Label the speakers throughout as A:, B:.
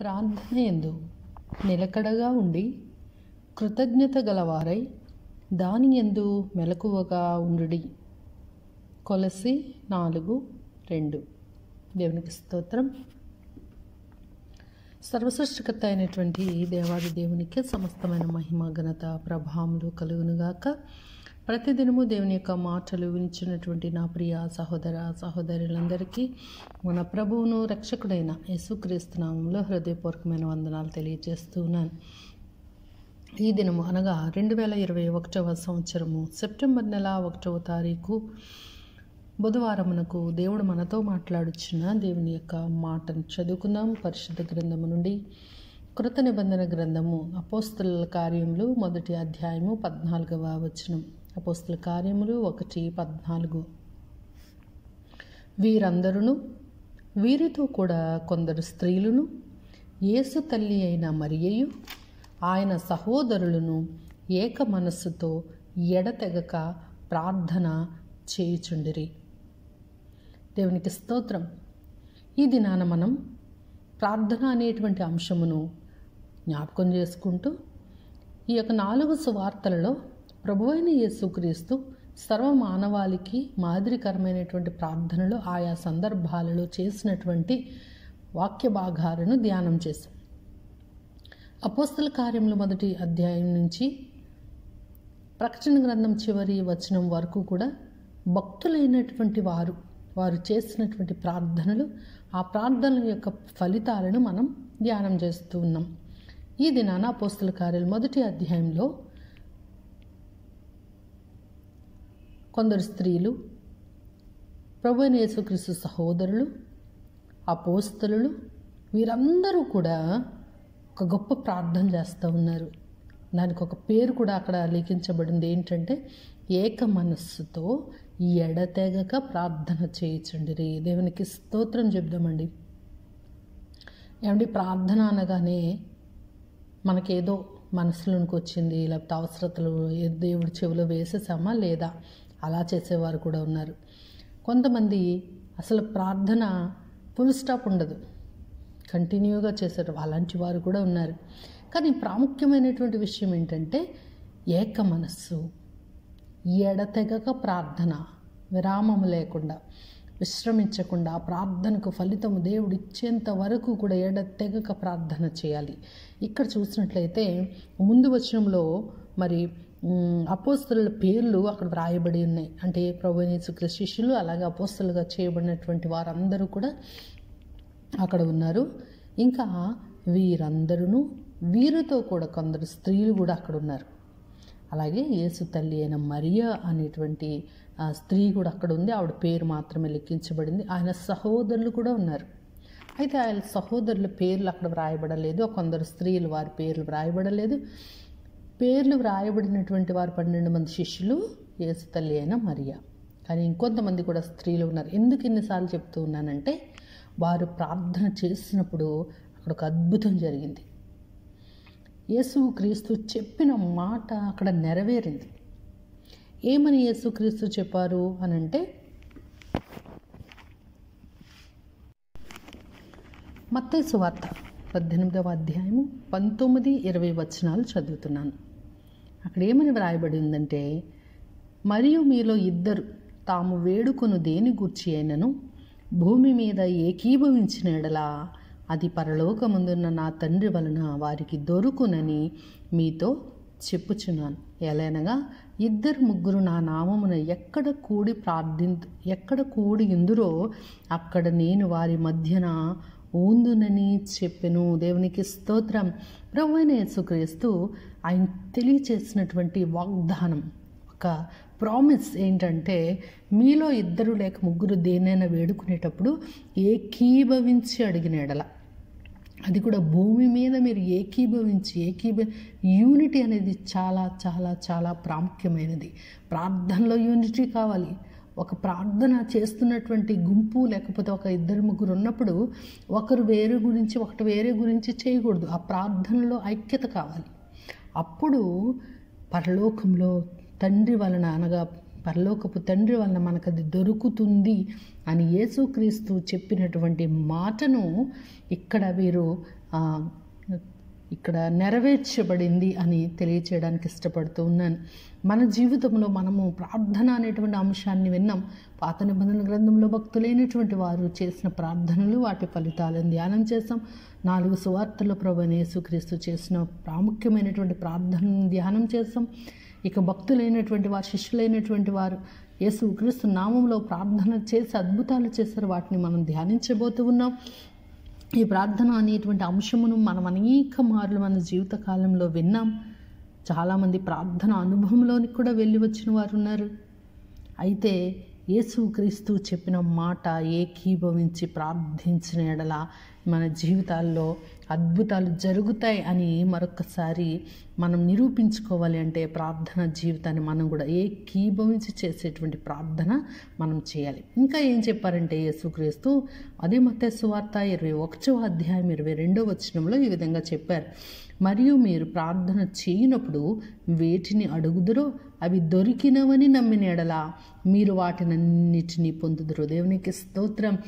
A: ప్రార్థన ఎందు నిలకడగా ఉండి కృతజ్ఞత గలవారై దాని ఎందు మెలకువగా ఉండుడి. కొలసి నాలుగు రెండు. దేవునికి స్తోత్రం. సర్వసృష్టికర్త అయినటువంటి దేవాది దేవునికి సమస్తమైన మహిమ ఘనత ప్రభావములు కలుగునుగాక. ప్రతిదినము దేవుని యొక్క మాటలు వినిచినటువంటి నా ప్రియ సహోదర సహోదరులందరికీ మన ప్రభువును రక్షకుడైన యేసుక్రీస్తు నామంలో హృదయపూర్వకమైన వందనాలు తెలియజేస్తున్నాను. ఈ దినము అనగా రెండు వేల ఇరవై ఒకటవ సంవత్సరము సెప్టెంబర్ నెల ఒకటవ తారీఖు బుధవారమునకు దేవుడు మనతో మాట్లాడుచున్న దేవుని యొక్క మాటను చదువుకుందాం. పరిశుద్ధ గ్రంథము నుండి కృత నిబంధన గ్రంథము అపోస్తుల కార్యములు మొదటి అధ్యాయము పద్నాలుగవ వచనం. అపోస్తుల కార్యములు ఒకటి పద్నాలుగు. వీరందరూ వీరితో కూడా కొందరు స్త్రీలను యేసు తల్లి అయిన మరియయు ఆయన సహోదరులను ఏక మనస్సుతో ఎడతెగక ప్రార్థన చేయుచుండిరి. దేవునికి స్తోత్రం. ఈ దినాన మనం ప్రార్థన అనేటువంటి అంశమును జ్ఞాపకం చేసుకుంటూ ఈ యొక్క నాలుగు సువార్తలలో ప్రభువైన యేసుక్రీస్తు సర్వ మానవాళికి మాదిరికరమైనటువంటి ప్రార్థనలు ఆయా సందర్భాలలో చేసినటువంటి వాక్య భాగాలను ధ్యానం చేశాం. అపోస్తల కార్యములు మొదటి అధ్యాయం నుంచి ప్రకటన గ్రంథం చివరి వచనం వరకు కూడా భక్తులైనటువంటి వారు వారు చేసినటువంటి ప్రార్థనలు ఆ ప్రార్థనల యొక్క ఫలితాలను మనం ధ్యానం చేస్తూ ఉన్నాం. ఈ దినాన అపోస్తల కార్యాలు మొదటి అధ్యాయంలో కొందరు స్త్రీలు ప్రభు యేసుక్రీస్తు సహోదరులు అపోస్తలు వీరందరూ కూడా ఒక గొప్ప ప్రార్థన చేస్తూ ఉన్నారు. దానికి ఒక పేరు కూడా అక్కడ లిఖించబడింది. ఏంటంటే ఏక మనస్సుతో ఎడతెగక ప్రార్థన చేయించండి దేవునికి స్తోత్రం చెప్దామండి ఏమండి ప్రార్థన అనగానే మనకేదో మనసులోనికి వచ్చింది లేకపోతే అవసరతలు దేవుడి చెవిలో వేసేసామా లేదా? అలా చేసేవారు కూడా ఉన్నారు. కొంతమంది అసలు ప్రార్థన ఫుల్ స్టాప్ ఉండదు. కంటిన్యూగా చేశారు అలాంటి వారు కూడా ఉన్నారు. కానీ ప్రాముఖ్యమైనటువంటి విషయం ఏంటంటే ఏక మనస్సు ఎడతెగక ప్రార్థన విరామం లేకుండా విశ్రమించకుండా ప్రార్థనకు ఫలితము దేవుడు ఇచ్చేంత వరకు కూడా ఎడతెగక ప్రార్థన చేయాలి. ఇక్కడ చూసినట్లయితే ముందు వచనంలో మరి అపోస్తుల పేర్లు అక్కడ వ్రాయబడి ఉన్నాయి. అంటే ప్రభు యేసుక్రీస్తు శిష్యులు అలాగే అపోస్తులుగా చేయబడినటువంటి వారందరూ కూడా అక్కడ ఉన్నారు. ఇంకా వీరందరూ వీరితో కూడా కొందరు స్త్రీలు కూడా అక్కడ ఉన్నారు. అలాగే యేసు తల్లి అయిన మరియా అనేటువంటి స్త్రీ కూడా అక్కడ ఉంది. ఆవిడ పేరు మాత్రమే లెక్కించబడింది ఆయన సహోదరులు కూడా ఉన్నారు. అయితే ఆయన సహోదరుల పేర్లు అక్కడ వ్రాయబడలేదు. కొందరు స్త్రీలు వారి పేర్లు వ్రాయబడలేదు. పేర్లు వ్రాయబడినటువంటి వారు పన్నెండు మంది శిష్యులు యేసు తల్లి అయిన మరియా. కానీ ఇంకొంతమంది కూడా స్త్రీలు ఉన్నారు. ఎందుకు ఎన్నిసార్లు చెప్తూ ఉన్నానంటే వారు ప్రార్థన చేసినప్పుడు అక్కడ ఒక అద్భుతం జరిగింది. యేసు క్రీస్తు చెప్పిన మాట అక్కడ నెరవేరింది. ఏమని యేసుక్రీస్తు చెప్పారు అని అంటే మత్తైసు వార్త పద్దెనిమిదవ అధ్యాయము పంతొమ్మిది ఇరవై వచనాలు చదువుతున్నాను. అక్కడ ఏమని వ్రాయబడిందంటే మరియు మీలో ఇద్దరు తాము వేడుకొను దేని గూర్చి అయినను? భూమి మీద ఏకీభవించిన ఎడలా? అది పరలోకముందున్న నా తండ్రి వలన వారికి దొరుకునని మీతో చెప్పుచున్నాను. ఎలానగా ఇద్దరు ముగ్గురు నా నామమున ఎక్కడ కూడి ప్రార్థి ఎక్కడ కూడి ఇందురో అక్కడ నేను వారి మధ్యన ఊందునని చెప్పెను దేవునికి స్తోత్రం. ప్రభు అయిన యేసుక్రీస్తు ఆయన తెలియచేసినటువంటి వాగ్దానం ఒక ప్రామిస్ ఏంటంటే మీలో ఇద్దరు లేక ముగ్గురు దేనైనా వేడుకునేటప్పుడు ఏకీభవించి అడిగిన ఎడల. అది కూడా భూమి మీద మీరు ఏకీభవించి ఏకీభ యూనిటీ అనేది చాలా చాలా చాలా ప్రాముఖ్యమైనది. ప్రార్థనలో యూనిటీ కావాలి ఒక ప్రార్థన చేస్తున్నటువంటి గుంపు లేకపోతే ఒక ఇద్దరు ముగ్గురు ఉన్నప్పుడు ఒకరు వేరే గురించి ఒకటి వేరే గురించి చేయకూడదు. ఆ ప్రార్థనలో ఐక్యత కావాలి. అప్పుడు పరలోకంలో తండ్రి వలన అనగా పరలోకపు తండ్రి వలన మనకు అది దొరుకుతుంది అని యేసుక్రీస్తు చెప్పినటువంటి మాటను ఇక్కడ వీరు ఇక్కడ నెరవేర్చబడింది అని తెలియచేయడానికి ఇష్టపడుతూ ఉన్నాను. మన జీవితంలో మనము ప్రార్థన అనేటువంటి అంశాన్ని విన్నాం. పాత నిబంధన గ్రంథంలో భక్తులైనటువంటి వారు చేసిన ప్రార్థనలు వాటి ఫలితాలను ధ్యానం చేసాం నాలుగు సువార్తలు ప్రభు యేసుక్రీస్తు చేసిన ప్రాముఖ్యమైనటువంటి ప్రార్థనను ధ్యానం చేసాం ఇక భక్తులైనటువంటి వారు శిష్యులైనటువంటి వారు యేసు క్రీస్తు నామంలో ప్రార్థన చేసి అద్భుతాలు చేశారు. వాటిని మనం ధ్యానించబోతూ ఉన్నాం. ఈ ప్రార్థన అనేటువంటి అంశమును మనం అనేక మార్లు మన జీవిత కాలంలో విన్నాం. చాలామంది ప్రార్థన అనుభవంలోనికి కూడా వెళ్ళి వచ్చిన వారు ఉన్నారు. అయితే యేసుక్రీస్తు చెప్పిన మాట ఏకీభవించి ప్రార్థించిన ఎడల మన జీవితాల్లో అద్భుతాలు జరుగుతాయి అని మరొకసారి మనం నిరూపించుకోవాలి అంటే ప్రార్థన జీవితాన్ని మనం కూడా ఏకీభవించి చేసేటువంటి ప్రార్థన మనం చేయాలి. ఇంకా ఏం చెప్పారంటే యేసుక్రీస్తు? అదే మత సువార్త ఇరవై ఒకటో అధ్యాయం ఇరవై రెండో వచనంలో ఈ విధంగా చెప్పారు. మరియు మీరు ప్రార్థన చేయనప్పుడు వేటిని అడుగుదరో అవి దొరికినవని నమ్మిన ఎడల మీరు వాటినన్నిటినీ పొందుదురు. దేవునికి స్తోత్రం.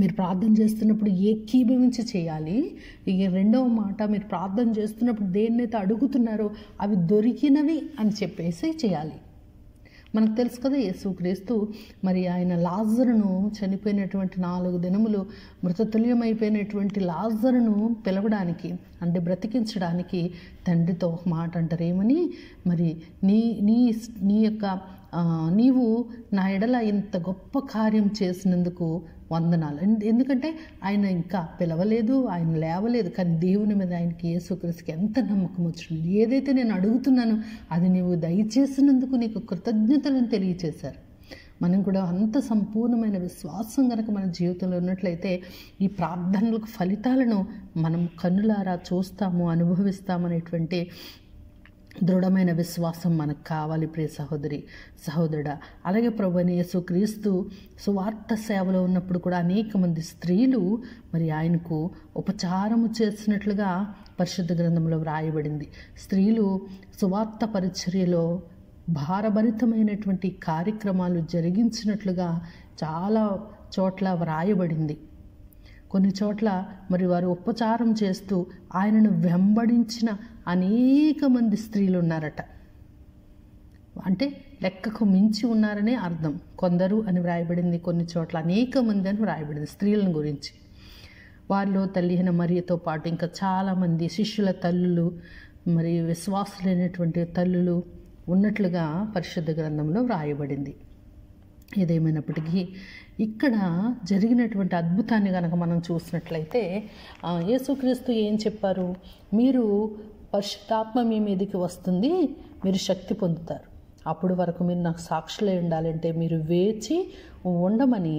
A: మీరు ప్రార్థన చేస్తున్నప్పుడు ఏకీభవించి చేయాలి? ఇక రెండవ మాట మీరు ప్రార్థన చేస్తున్నప్పుడు దేన్నైతే అడుగుతున్నారో అవి దొరికినవి అని చెప్పేసి చేయాలి. మనకు తెలుసు కదా యేసుక్రీస్తు మరి ఆయన లాజరును చనిపోయినటువంటి నాలుగు దినములు మృతతుల్యమైపోయినటువంటి లాజరును పిలవడానికి అంటే బ్రతికించడానికి తండ్రితో ఒక మాట అంటారు ఏమని మరి నీ నీ నీ యొక్క నీవు నా ఎడల ఇంత గొప్ప కార్యం చేసినందుకు వందనాలు. ఎందుకంటే ఆయన ఇంకా పిలవలేదు ఆయన లేవలేదు కానీ దేవుని మీద ఆయనకి యేసుక్రీస్తుకి ఎంత నమ్మకం వచ్చింది? ఏదైతే నేను అడుగుతున్నానో అది నీవు దయచేసినందుకు నీకు కృతజ్ఞతలను తెలియచేశారు. మనం కూడా అంత సంపూర్ణమైన విశ్వాసం కనుక మన జీవితంలో ఉన్నట్లయితే ఈ ప్రార్థనలకు ఫలితాలను మనం కన్నులారా చూస్తాము అనుభవిస్తామనేటువంటి దృఢమైన విశ్వాసం మనకు కావాలి ప్రియ సహోదరి సహోదరుడా. అలాగే ప్రభుని యేసుక్రీస్తు సువార్త సేవలో ఉన్నప్పుడు కూడా అనేక మంది స్త్రీలు మరి ఆయనకు ఉపచారము చేసినట్లుగా పరిశుద్ధ గ్రంథంలో వ్రాయబడింది. స్త్రీలు సువార్త పరిచర్యలో భారభరితమైనటువంటి కార్యక్రమాలు జరిగించినట్లుగా చాలా చోట్ల వ్రాయబడింది. కొన్ని చోట్ల మరి వారు ఉపచారం చేస్తూ ఆయనను వెంబడించిన అనేక మంది స్త్రీలు ఉన్నారట. అంటే లెక్కకు మించి ఉన్నారనే అర్థం. కొందరు అని వ్రాయబడింది కొన్ని చోట్ల అనేక మంది అని వ్రాయబడింది స్త్రీలను గురించి. వారిలో తల్లిహన మరియతో పాటు ఇంకా చాలామంది శిష్యుల తల్లులు మరి విశ్వాసులైనటువంటి తల్లులు ఉన్నట్లుగా పరిశుద్ధ గ్రంథంలో వ్రాయబడింది. ఏదేమైనప్పటికీ ఇక్కడ జరిగినటువంటి అద్భుతాన్ని కనుక మనం చూసినట్లయితే యేసుక్రీస్తు ఏం చెప్పారు? మీరు పరిశుద్ధాత్మ మీ మీదకి వస్తుంది మీరు శక్తి పొందుతారు. అప్పుడు వరకు మీరు నాకు సాక్షులై ఉండాలంటే మీరు వేచి ఉండమని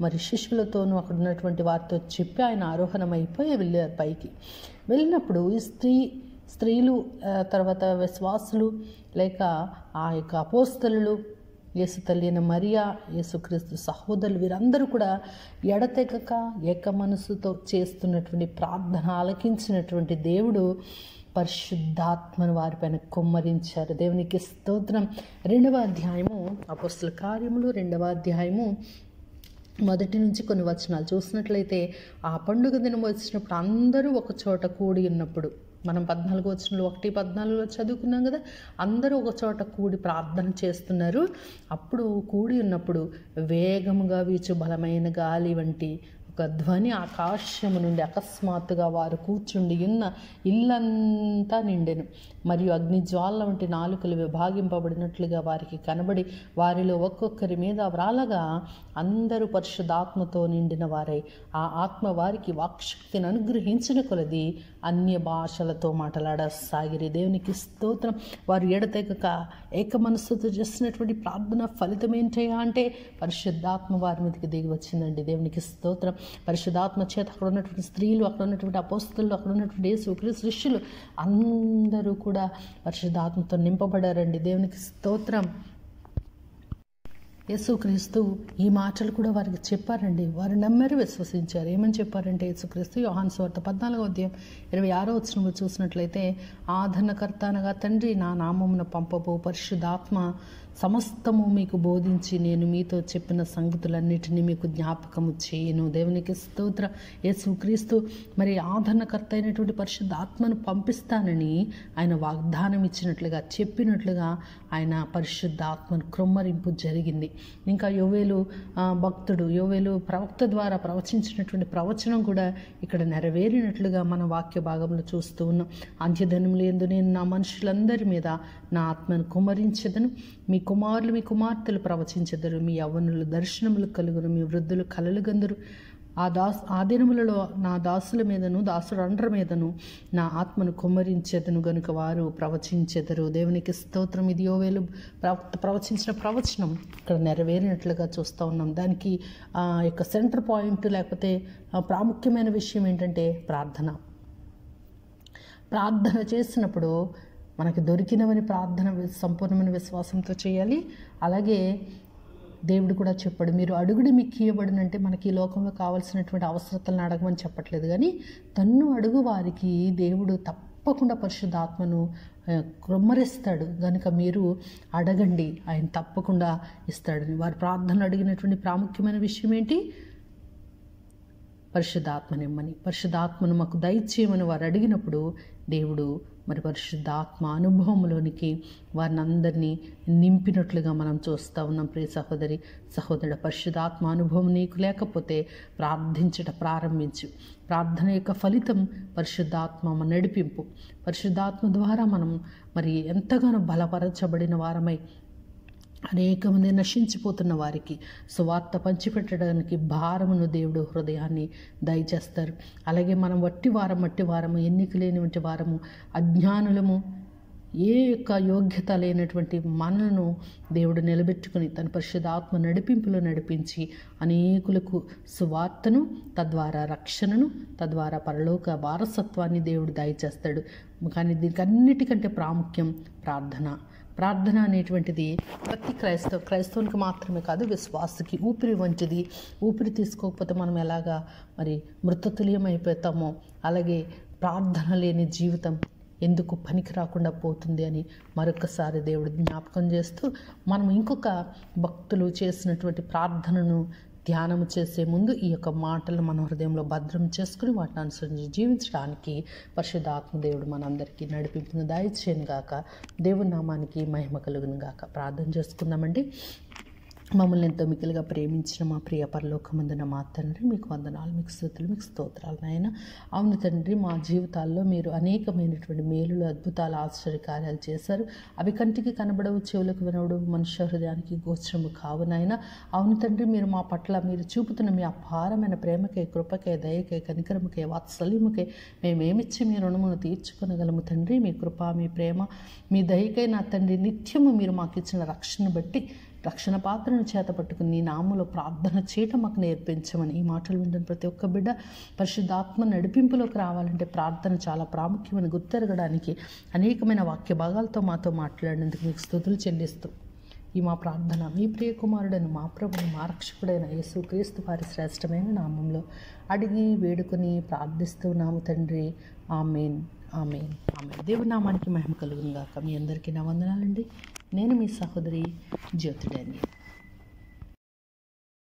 A: మరి శిష్యులతోనూ అక్కడ ఉన్నటువంటి వారితో చెప్పి ఆయన ఆరోహణమైపోయి వెళ్ళారు పైకి. వెళ్ళినప్పుడు ఈ స్త్రీ స్త్రీలు తర్వాత విశ్వాసులు లేక ఆ యొక్క అపోస్తలు యేసు తల్లిన మరియా యేసుక్రీస్తు సహోదరులు వీరందరూ కూడా ఎడతెగక ఏక మనసుతో చేస్తున్నటువంటి ప్రార్థన ఆలకించినటువంటి దేవుడు పరిశుద్ధాత్మను వారిపైన కుమ్మరించారు. దేవునికి స్తోత్రం. రెండవ అధ్యాయము అపోస్తుల కార్యములు రెండవ అధ్యాయము మొదటి నుంచి కొన్ని వచనాలు. చూసినట్లయితే ఆ పండుగ దినం వచ్చినప్పుడు అందరూ ఒక చోట కూడి ఉన్నప్పుడు మనం పద్నాలుగు వచనంలో ఒకటి పద్నాలుగులో చదువుకున్నాం కదా అందరూ ఒక చోట కూడి ప్రార్థన చేస్తున్నారు. అప్పుడు కూడి ఉన్నప్పుడు వేగముగా వీచు బలమైన గాలి వంటి ఒక ధ్వని ఆకాశము నుండి అకస్మాత్తుగా వారు కూర్చుండి ఉన్న ఇల్లంతా నిండెను. మరియు అగ్ని జ్వాల వంటి నాలుకలు విభాగింపబడినట్లుగా వారికి కనబడి వారిలో ఒక్కొక్కరి మీద వ్రాలగా అందరూ పరిశుద్ధాత్మతో నిండిన వారై. ఆ ఆత్మ వారికి వాక్శక్తిని అనుగ్రహించిన కొలది అన్య భాషలతో మాట్లాడసాగిరి దేవునికి స్తోత్రం. వారు ఎడతెగక ఏక మనస్సుతో చేసినటువంటి ప్రార్థన ఫలితం ఏంటయ్యా అంటే పరిశుద్ధాత్మ వారి మీదకి దిగి వచ్చిందండి. దేవునికి స్తోత్రం. పరిశుద్ధాత్మ చేత అక్కడ ఉన్నటువంటి స్త్రీలు అక్కడ ఉన్నటువంటి అపోస్తులు అక్కడ ఉన్నటువంటి యేసు శిష్యులు అందరూ కూడా పరిశుద్ధాత్మతో నింపబడారండి. దేవునికి స్తోత్రం. యేసుక్రీస్తు ఈ మాటలు కూడా వారికి చెప్పారండి. వారు నమ్మారు విశ్వసించారు. ఏమని చెప్పారంటే యేసుక్రీస్తు యోహాన్ స్వార్థ పద్నాలుగో అధ్యాయం ఇరవై ఆరో వచ్చిన చూసినట్లయితే ఆదరణకర్త అనగా తండ్రి నా నామమున పంపబో పరిశుద్ధాత్మ సమస్తము మీకు బోధించి నేను మీతో చెప్పిన సంగతులన్నిటినీ మీకు జ్ఞాపకము చేయను. దేవునికి స్తోత్ర. యేసుక్రీస్తు మరి ఆదరణకర్త అయినటువంటి పరిశుద్ధ ఆత్మను పంపిస్తానని ఆయన వాగ్దానం ఇచ్చినట్లుగా చెప్పినట్లుగా ఆయన పరిశుద్ధ ఆత్మను క్రొమ్మరింపు జరిగింది. ఇంకా యోవేలు భక్తుడు యోవేలు ప్రవక్త ద్వారా ప్రవచించినటువంటి ప్రవచనం కూడా ఇక్కడ నెరవేరినట్లుగా మన వాక్య భాగంలో చూస్తూ ఉన్నాం. అంత్యధనములు ఎందు నేను నా మనుషులందరి మీద నా ఆత్మను కుమరించదను. మీ కుమారులు మీ కుమార్తెలు ప్రవచించెదరు. మీ యవ్వనులు దర్శనములు కలుగును మీ వృద్ధులు కలలుగందరు ఆ దాస్ ఆ దినములలో నా దాసుల మీదను దాసుడండ్ర మీదను నా ఆత్మను కుమ్మరించేదను గనుక వారు ప్రవచించెదరు. దేవునికి స్తోత్రం. ఇది యోవేలు ప్రవ ప్రవచించిన ప్రవచనం. ఇక్కడ నెరవేరినట్లుగా చూస్తూ ఉన్నాం. దానికి ఆ యొక్క సెంటర్ పాయింట్ లేకపోతే ప్రాముఖ్యమైన విషయం ఏంటంటే ప్రార్థన. ప్రార్థన చేసినప్పుడు మనకి దొరికినవని ప్రార్థన సంపూర్ణమైన విశ్వాసంతో చేయాలి. అలాగే దేవుడు కూడా చెప్పాడు మీరు అడుగుడు మీకు ఇవ్వబడినంటే మనకి ఈ లోకంలో కావాల్సినటువంటి అవసరతలను అడగమని చెప్పట్లేదు. కానీ తన్ను అడుగు వారికి దేవుడు తప్పకుండా పరిశుద్ధాత్మను క్రొమ్మరిస్తాడు. కనుక మీరు అడగండి ఆయన తప్పకుండా ఇస్తాడు. వారి ప్రార్థనలు అడిగినటువంటి ప్రాముఖ్యమైన విషయం ఏంటి? పరిశుద్ధాత్మనిమ్మని. పరిశుద్ధాత్మను మాకు దయచేయమని వారు అడిగినప్పుడు దేవుడు మరి పరిశుద్ధాత్మ అనుభవంలోనికి వారిని అందరినీ నింపినట్లుగా మనం చూస్తూ ఉన్నాం. ప్రియ సహోదరి సహోదరుడు పరిశుద్ధాత్మ అనుభవం నీకు లేకపోతే ప్రార్థించట ప్రారంభించు. ప్రార్థన యొక్క ఫలితం పరిశుద్ధాత్మ నడిపింపు. పరిశుద్ధాత్మ ద్వారా మనం మరి ఎంతగానో బలపరచబడిన వారమై అనేక మంది నశించిపోతున్న వారికి సువార్త పంచిపెట్టడానికి భారమును దేవుడు హృదయాన్ని దయచేస్తారు. అలాగే మనం వట్టి వారం మట్టి వారము ఎన్నిక లేనివంటి వారము అజ్ఞానులము ఏ యొక్క యోగ్యత లేనటువంటి మనలను దేవుడు నిలబెట్టుకుని తన పరిశుద్ధ ఆత్మ నడిపింపులో నడిపించి అనేకులకు సువార్తను తద్వారా రక్షణను తద్వారా పరలోక వారసత్వాన్ని దేవుడు దయచేస్తాడు. కానీ దీనికి అన్నిటికంటే ప్రాముఖ్యం ప్రార్థన. ప్రార్థన అనేటువంటిది ప్రతి క్రైస్తవ క్రైస్తవునికి మాత్రమే కాదు విశ్వాసకి ఊపిరి వంటిది ఊపిరి తీసుకోకపోతే మనం ఎలాగా మరి మృతతుల్యం అయిపోతామో అలాగే ప్రార్థన లేని జీవితం ఎందుకు పనికి రాకుండా పోతుంది అని మరొకసారి దేవుడు జ్ఞాపకం చేస్తూ మనం ఇంకొక భక్తులు చేసినటువంటి ప్రార్థనను ధ్యానము చేసే ముందు ఈ యొక్క మాటలు మన హృదయంలో భద్రం చేసుకుని వాటిని అనుసరించి జీవించడానికి పరిశుద్ధాత్మ దేవుడు మనందరికీ నడిపింపును దయచేయను గాక దేవుని నామానికి మహిమ కలుగును గాక ప్రార్థన చేసుకుందామండి. మమ్మల్ని ఎంతో మిగిలిగా ప్రేమించిన మా ప్రియ పరలోకమందున మా తండ్రి మీకు వందనాలు మీకు స్థుతులు మీకు స్తోత్రాలు నాయన. అవును తండ్రి మా జీవితాల్లో మీరు అనేకమైనటువంటి మేలులు అద్భుతాలు ఆశ్చర్యకార్యాలు చేశారు. అవి కంటికి కనబడవు చెవులకు వినవడు మనుష్య హృదయానికి గోచరము కావు నాయన. అవును తండ్రి మీరు మా పట్ల మీరు చూపుతున్న మీ అపారమైన ప్రేమకే కృపకే దయకే కనికరముకే వాత్సల్యముకే మేమేమిచ్చి మీ రుణమును తీర్చుకొనగలము తండ్రి? మీ కృప మీ ప్రేమ మీ దయకై నా తండ్రి నిత్యము మీరు మాకు ఇచ్చిన రక్షణ బట్టి రక్షణ పాత్రను చేత పట్టుకుని నీ నామలో ప్రార్థన చేయటం మాకు నేర్పించమని ఈ మాటలు వింటున్న ప్రతి ఒక్క బిడ్డ పరిశుద్ధాత్మ నడిపింపులోకి రావాలంటే ప్రార్థన చాలా ప్రాముఖ్యమని గుర్తెరగడానికి అనేకమైన వాక్య భాగాలతో మాతో మాట్లాడినందుకు మీకు స్థుతులు చెల్లిస్తూ ఈ మా ప్రార్థన మీ ప్రియకుమారుడైన మా ప్రభుని మా రక్షకుడైన యేసు క్రీస్తు వారి శ్రేష్టమైన నామంలో అడిగి వేడుకొని ప్రార్థిస్తున్నాము తండ్రి. ఆమెన్. ఆమె ఆమె దేవుని నామానికి మహిమ కలుగునుగాక. మీ అందరికీ నా వందనాలండి. నేను మీ సహోదరి జ్యోతి